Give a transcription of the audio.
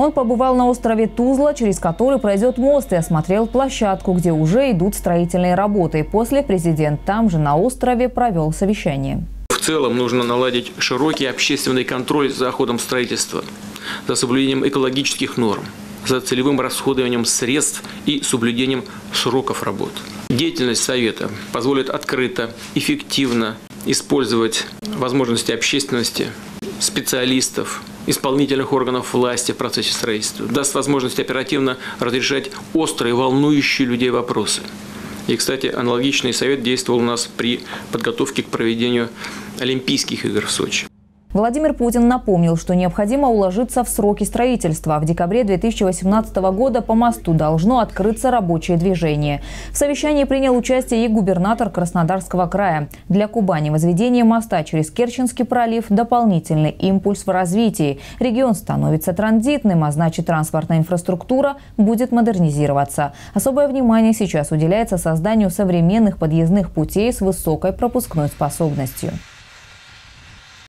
Он побывал на острове Тузла, через который пройдет мост, и осмотрел площадку, где уже идут строительные работы. После президент там же на острове провел совещание. В целом нужно наладить широкий общественный контроль за ходом строительства, за соблюдением экологических норм, за целевым расходованием средств и соблюдением сроков работ. Деятельность Совета позволит открыто, эффективно использовать возможности общественности, специалистов, исполнительных органов власти в процессе строительства, даст возможность оперативно разрешать острые, волнующие людей вопросы. И, кстати, аналогичный совет действовал у нас при подготовке к проведению Олимпийских игр в Сочи. Владимир Путин напомнил, что необходимо уложиться в сроки строительства. В декабре 2018 года по мосту должно открыться рабочее движение. В совещании принял участие и губернатор Краснодарского края. Для Кубани возведение моста через Керченский пролив – дополнительный импульс в развитии. Регион становится транзитным, а значит транспортная инфраструктура будет модернизироваться. Особое внимание сейчас уделяется созданию современных подъездных путей с высокой пропускной способностью.